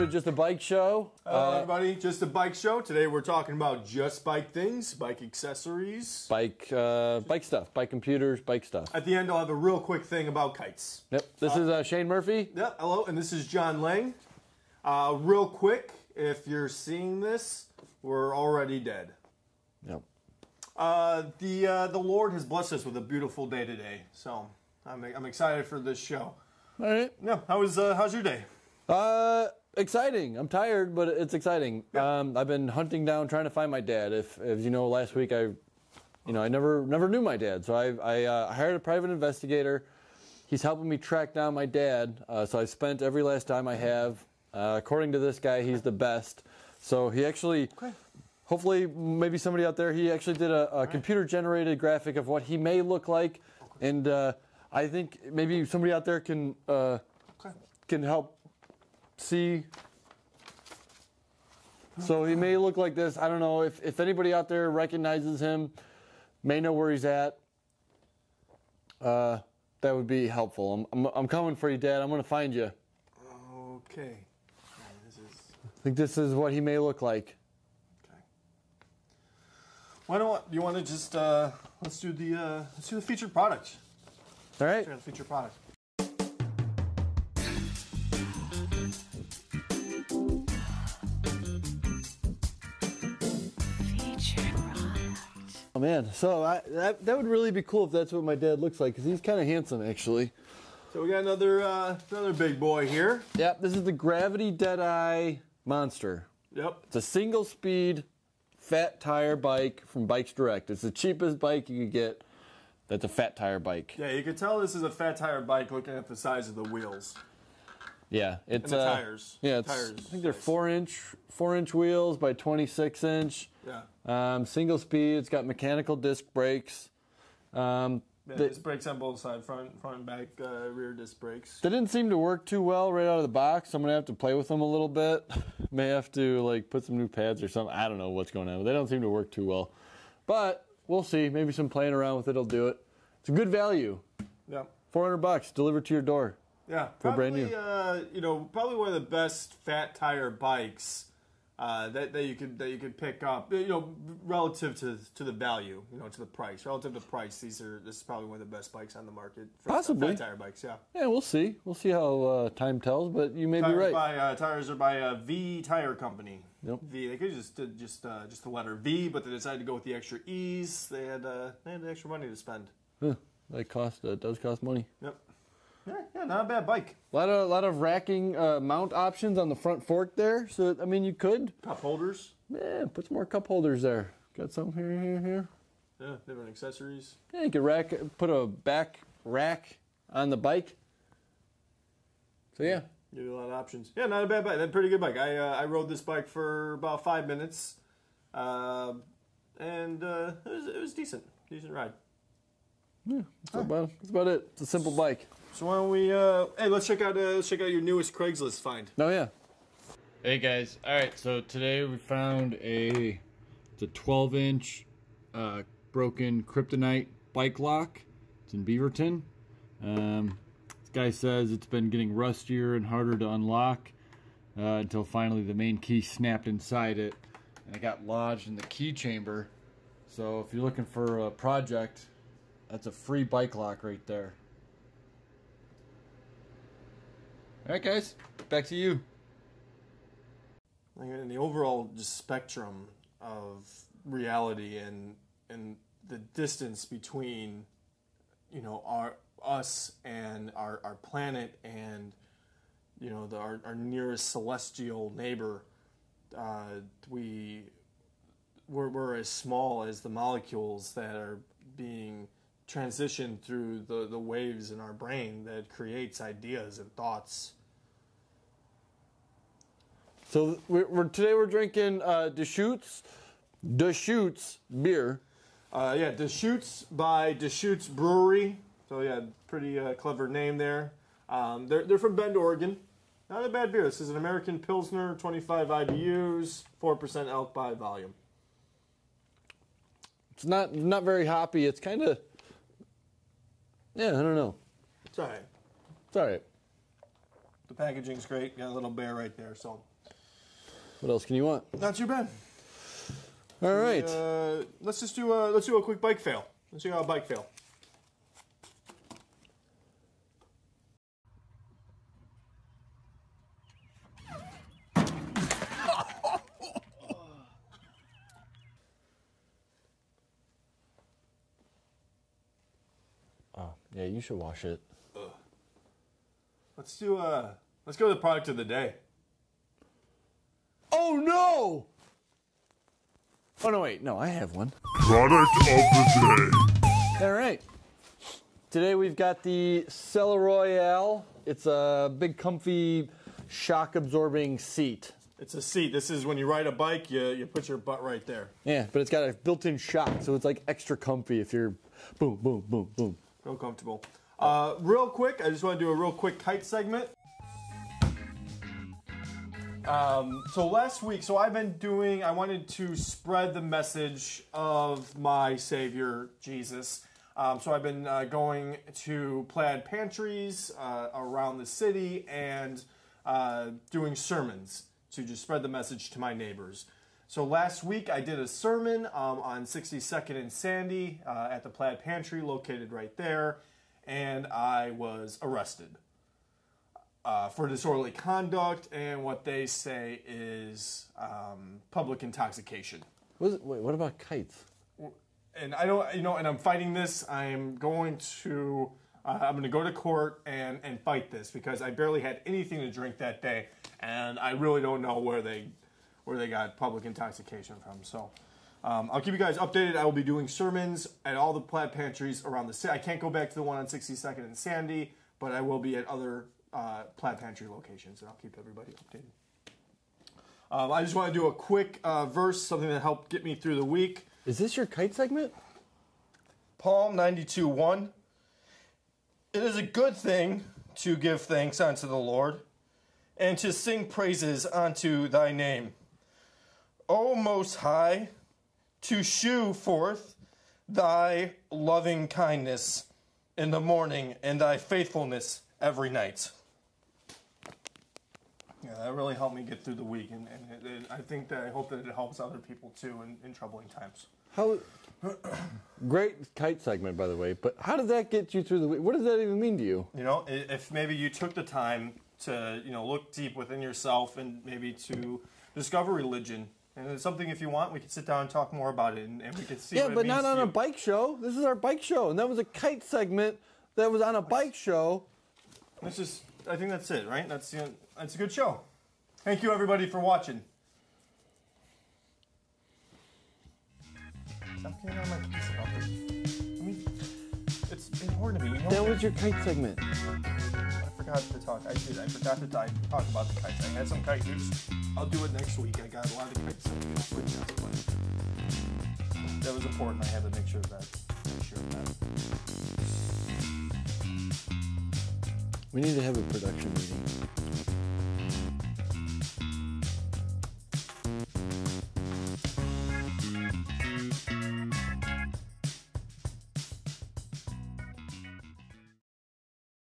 to Just a Bike Show. Hello, everybody. Just a bike show. Today we're talking about just bike things, bike accessories. Bike, uh, bike stuff, bike computers, bike stuff. At the end, I'll have a real quick thing about kites. Yep. This is uh, Shane Murphy. Yep. Hello, and this is John Lange. Uh, real quick, if you're seeing this, we're already dead. Yep. Uh, the uh, the Lord has blessed us with a beautiful day today, so I'm I'm excited for this show. All right. Yeah. How was uh, how's your day? Uh, exciting. I'm tired, but it's exciting. Yeah. Um, I've been hunting down, trying to find my dad. If, as you know, last week I, you know, I never never knew my dad, so I I uh, hired a private investigator. He's helping me track down my dad. Uh, so I spent every last dime I have. Uh, according to this guy, he's the best. So he actually. Okay. Hopefully, maybe somebody out there, he actually did a, a computer generated graphic of what he may look like. And uh, I think maybe somebody out there can uh, Okay. can help see. So he may look like this. I don't know if, if anybody out there recognizes him, may know where he's at. Uh, that would be helpful. I'm, I'm, I'm coming for you, Dad. I'm going to find you. Okay. This is I think this is what he may look like. okay. Why don't you want to just uh, let's do the uh, let's do the featured product. All right. Featured product. Oh man, so I, that that would really be cool if that's what my dad looks like because he's kind of handsome actually. So we got another uh, another big boy here. Yep, this is the Gravity Deadeye Monster. Yep. It's a single speed fat tire bike from Bikes Direct. It's the cheapest bike you could get. That's a fat tire bike. Yeah, you can tell this is a fat tire bike looking at the size of the wheels. Yeah, it's And the uh, tires. Yeah, it's, Tires, I think they're nice. four inch four inch wheels by twenty six inch. Yeah. Um, single speed. It's got mechanical disc brakes. Um, Yeah, disc brakes on both sides, front, front and back, uh, rear disc brakes. they didn't seem to work too well right out of the box. I'm gonna have to play with them a little bit. May have to like put some new pads or something. I don't know what's going on. But they don't seem to work too well. But we'll see. Maybe some playing around with it'll do it. It's a good value. Yeah. 400 bucks delivered to your door. Yeah, probably, brand new. Uh, you know, probably one of the best fat tire bikes uh, that, that you could that you could pick up. You know, relative to to the value, you know, to the price. Relative to price, these are this is probably one of the best bikes on the market. For Possibly. fat tire bikes. Yeah. Yeah, we'll see. We'll see how uh, time tells. But you may Tires be right. by uh, tires are by uh, Vee Tire Company. Yep. V. They could just did just uh, just the letter V, but they decided to go with the extra E's. They had uh, they had the extra money to spend. Huh, that cost uh, does cost money. Yep. Yeah, yeah, not a bad bike. A lot of lot of racking uh, mount options on the front fork there. So I mean, you could Cup holders. yeah put some more cup holders there. Got some here, here, here. Yeah, different accessories. Yeah, you could rack put a back rack on the bike. So yeah, Give you a lot of options. Yeah, not a bad bike. That's a pretty good bike. I uh, I rode this bike for about five minutes, uh, and uh, it was it was decent, decent ride. that's about that's about it. It's a simple bike. So why don't we? Uh, hey, let's check out uh, let's check out your newest Craigslist find. Oh yeah. Hey guys. All right. So today we found a it's a 12 inch uh, broken kryptonite bike lock. It's in Beaverton. Um, this guy says it's been getting rustier and harder to unlock uh, until finally the main key snapped inside it and it got lodged in the key chamber. So if you're looking for a project, that's a free bike lock right there. All right, guys. Back to you. In the overall spectrum of reality and and the distance between you know our us and our, our planet and you know the, our, our nearest celestial neighbor uh, we we're, we're as small as the molecules that are being transitioned through the, the waves in our brain that creates ideas and thoughts So we're, we're today we're drinking uh, Deschutes, Deschutes beer. Uh, yeah, Deschutes by Deschutes Brewery. So yeah, pretty uh, clever name there. Um, they're they're from Bend, Oregon. Not a bad beer. This is an American Pilsner, 25 IBUs, 4% elk by volume. It's not not very hoppy. It's kind of yeah. I don't know. It's all right. It's all right. The packaging's great. Got a little bear right there. So What else can you want? Not too bad. All right. Uh, let's just do a let's do a quick bike fail. Let's do a bike fail. oh, yeah, you should wash it. Let's do uh let's go to the product of the day. Oh no! Oh no, wait, no, I have one. Product of the day. All right. Today we've got the Selle Royal. It's a big, comfy, shock-absorbing seat. It's a seat. This is when you ride a bike, you you put your butt right there. Yeah, but it's got a built-in shock, so it's like extra comfy if you're boom, boom, boom, boom. Real comfortable. Uh, real quick, I just want to do a real quick kite segment. Um, so last week, so I've been doing, I wanted to spread the message of my Savior, Jesus. Um, so I've been uh, going to plaid pantries uh, around the city and uh, doing sermons to just spread the message to my neighbors. So last week I did a sermon um, on 62nd and Sandy uh, at the Plaid Pantry located right there, and I was arrested uh, for disorderly conduct and what they say is um, public intoxication. What is wait, what about kites? And I don't, you know, and I'm fighting this. I am going to, uh, I'm going to go to court and and fight this because I barely had anything to drink that day, and I really don't know where they, where they got public intoxication from. So. Um, I'll keep you guys updated. I will be doing sermons at all the plaid pantries around the city. I can't go back to the one on 62nd and Sandy, but I will be at other uh, plaid pantry locations, and I'll keep everybody updated. Um, I just want to do a quick uh, verse, something that helped get me through the week. Is this your kite segment? Psalm 92 1. It is a good thing to give thanks unto the Lord and to sing praises unto thy name. O Most High, to shew forth thy loving kindness in the morning and thy faithfulness every night. Yeah, that really helped me get through the week, and, and it, it, I think that I hope that it helps other people too in, in troubling times. How great kite segment, by the way. But how did that get you through the week? What does that even mean to you? You know, if maybe you took the time to, you know, look deep within yourself and maybe to discover religion. And it's something if you want, we could sit down and talk more about it and, and we could see Yeah, but not on a bike show. This is our bike show, and that was a kite segment that was on a bike show. That's just, I think that's it, right? That's, you know, that's a good show. Thank you, everybody, for watching. Stop getting on my case about this. I mean, it's important to me. You know That was your kite segment. I forgot to talk. I did. I forgot to talk talk about the kites. I had some kite news. I'll do it next week. I got a lot of kites. to. That was important. I had to make sure of that. Make sure of that. We need to have a production meeting.